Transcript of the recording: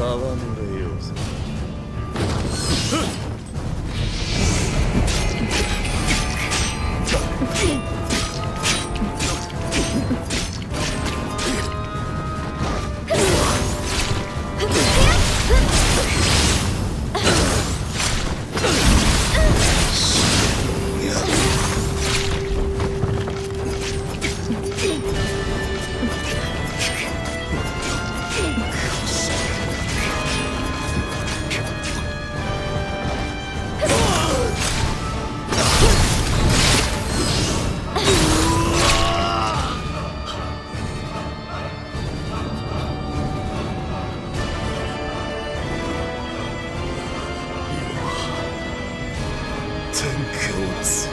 戯れようぜ Titan Goats.